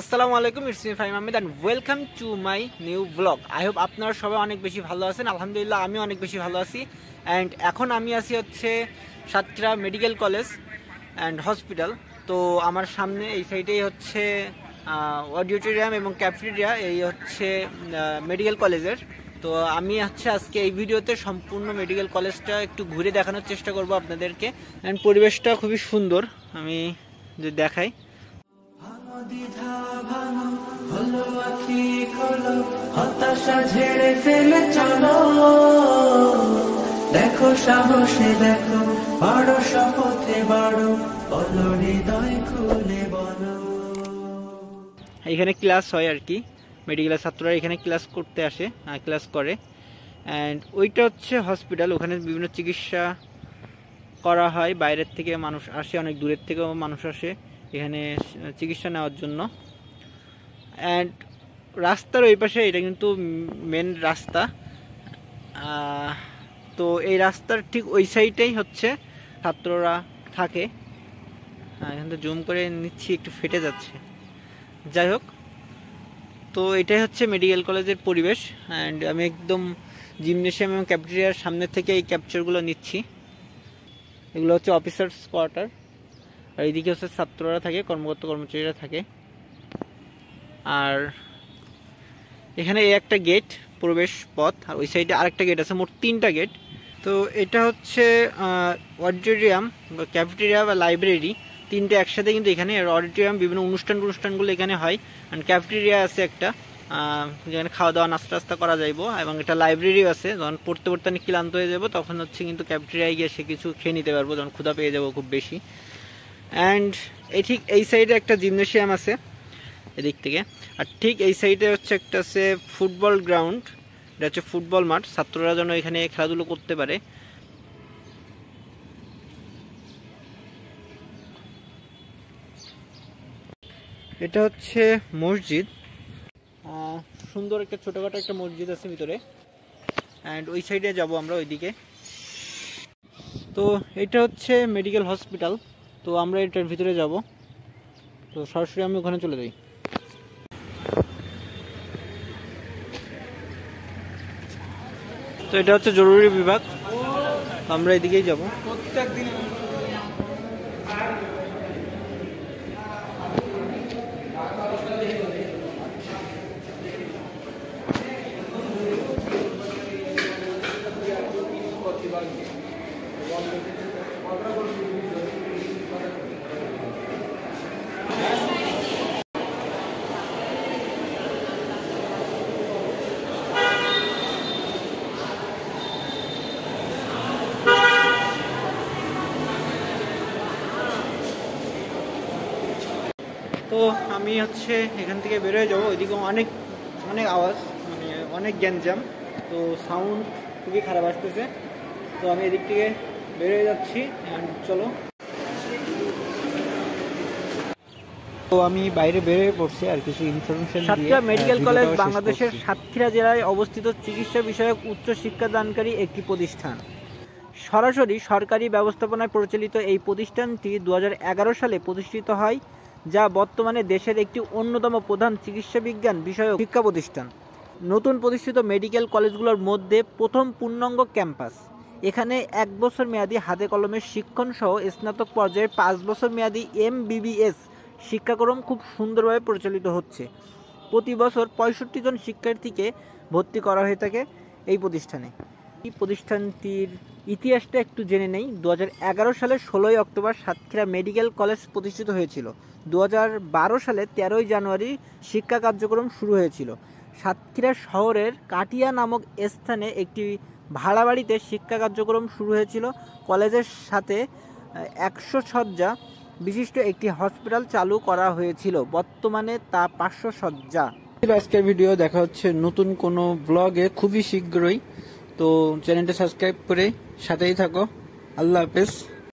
আসসালামু আলাইকুম, it's me Faim Ahmed and welcome to my new blog I hope আপনারা সবাই অনেক বেশি ভালো আছেন। আলহামদুলিল্লাহ আমি অনেক বেশি ভালো আছি। অ্যান্ড এখন আমি আছি হচ্ছে Satkhira medical college and hospital তো আমার সামনে এই সাইডেই হচ্ছে অডিটোরিয়াম এবং ক্যাফেটেরিয়া এই হচ্ছে মেডিকেল কলেজের। তো আমি হচ্ছে আজকে এই ভিডিওতে সম্পূর্ণ মেডিকেল কলেজটা একটু ঘুরে দেখানোর চেষ্টা করব আপনাদেরকে। অ্যান্ড পরিবেশটা খুবই সুন্দর, আমি যদি দেখাই। এখানে ক্লাস হয় আর কি মেডিকেলের ছাত্ররা এখানে ক্লাস করতে আসে ক্লাস করে। অ্যান্ড ওইটা হচ্ছে হসপিটাল ওখানে বিভিন্ন চিকিৎসা করা হয়, বাইরের থেকে মানুষ আসে, অনেক দূরের থেকেও মানুষ আসে। এখানে চিকিৎসা নেওয়ার জন্য। অ্যান্ড রাস্তার ওই পাশে এটা কিন্তু মেন রাস্তা। তো এই রাস্তার ঠিক ওই সাইডেই হচ্ছে ছাত্ররা থাকে। হ্যাঁ, এখান থেকে জুম করে নিচ্ছি একটু ফেটে যাচ্ছে। যাই হোক তো এটাই হচ্ছে মেডিকেল কলেজের পরিবেশ। অ্যান্ড আমি একদম জিমনেশিয়াম এবং ক্যাফেটেরিয়ার সামনে থেকে এই ক্যাপচারগুলো নিচ্ছি। এগুলো হচ্ছে অফিসার্স কোয়ার্টার আর এইদিকে হচ্ছে ছাত্ররা থাকে, কর্মকর্তা, কর্মচারীরা থাকে। আর এখানে এই একটা গেট প্রবেশ পথ, আর ওই সাইডে আরেকটা গেট আছে, মোট তিনটা গেট তো এটা হচ্ছে অডিটোরিয়াম বা ক্যাফেটেরিয়া বা লাইব্রেরি তিনটে একসাথে কিন্তু এখানে অডিটোরিয়াম বিভিন্ন অনুষ্ঠান অনুষ্ঠানগুলো এখানে হয়। অ্যান্ড ক্যাফেটেরিয়া আছে একটা যেখানে খাওয়া দাওয়া নাস্তা টাস্তা করা যাইব, এবং একটা লাইব্রেরিও আছে। যখন পড়তে পড়তে অনেক ক্লান্ত হয়ে যাব, তখন হচ্ছে কিন্তু ক্যাফেটেরিয়ায় গিয়ে সে কিছু খেয়ে নিতে পারব, যখন ক্ষুধা পেয়ে যাব খুব বেশি। অ্যান্ড এই ঠিক এই সাইডে একটা জিমনেশিয়াম আছে, এদিক থেকে। আর ঠিক এই সাইডে হচ্ছে একটা আছে ফুটবল গ্রাউন্ড এটা হচ্ছে ফুটবল মাঠ। ছাত্ররা যেন এখানে খেলাধুলো করতে পারে। এটা হচ্ছে মসজিদ। সুন্দর একটা ছোটোখাটো একটা মসজিদ আছে ভিতরে। অ্যান্ড ওই সাইডে যাব আমরা, ওইদিকে। তো এটা হচ্ছে মেডিকেল হসপিটাল তো আমরা এটার ভিতরে যাব। তো সরাসরি আমি ওখানে চলে যাই। তো এটা হচ্ছে জরুরি বিভাগ। আমরা এদিকেই যাব। তো আমি হচ্ছে এখান থেকে বেরোয় যাব। ওইদিকে অনেক অনেক আওয়াজ মানে অনেক গ্যাঞ্জাম তো সাউন্ড খুবই খারাপ আসতেছে। তো আমি এদিক থেকে বেরোয় যাচ্ছি চলো। তো আমি বাইরে বেরিয়ে পড়ছি আর কিছু ইনফরমেশন সাতক্ষীরা মেডিকেল কলেজ বাংলাদেশের সাতক্ষীরা জেলায় অবস্থিত চিকিৎসা বিষয়ক উচ্চ শিক্ষাদানকারী একটি প্রতিষ্ঠান। সরাসরি সরকারি ব্যবস্থাপনায় পরিচালিত এই প্রতিষ্ঠানটি দু হাজার এগারো সালে প্রতিষ্ঠিত হয় যা বর্তমানে দেশের একটি অন্যতম প্রধান চিকিৎসা বিজ্ঞান বিষয়ক শিক্ষা প্রতিষ্ঠান। নতুন প্রতিষ্ঠিত মেডিকেল কলেজগুলোর মধ্যে প্রথম পূর্ণাঙ্গ ক্যাম্পাস। এখানে এক বছর মেয়াদি হাতে কলমের শিক্ষণ সহ স্নাতক পর্যায়ে পাঁচ বছর মেয়াদি এম বিবিএস শিক্ষাক্রম খুব সুন্দরভাবে পরিচালিত হচ্ছে। প্রতি বছর পঁয়ষট্টি জন শিক্ষার্থীকে ভর্তি করা হয়ে থাকে এই প্রতিষ্ঠানে। এই প্রতিষ্ঠানটির ইতিহাসটা একটু জেনে নেই। দু হাজার এগারো সালে ষোলোই অক্টোবর সাতক্ষীরা মেডিকেল কলেজ প্রতিষ্ঠিত হয়েছিল। দু হাজার বারো সালে তেরোই জানুয়ারি শিক্ষা কার্যক্রম শুরু হয়েছিল। সাতক্ষীরা শহরের কাটিয়া নামক স্থানে একটি ভাড়া বাড়িতে শিক্ষা কার্যক্রম শুরু হয়েছিল। কলেজের সাথে একশো শয্যা বিশিষ্ট একটি হসপিটাল চালু করা হয়েছিল। বর্তমানে তা পাঁচশো শয্যা। আজকের ভিডিও দেখা হচ্ছে নতুন কোনো ব্লগে খুবই শীঘ্রই তো চ্যানেলটা সাবস্ক্রাইব করে সাথেই থাকো। আল্লাহ হাফেজ।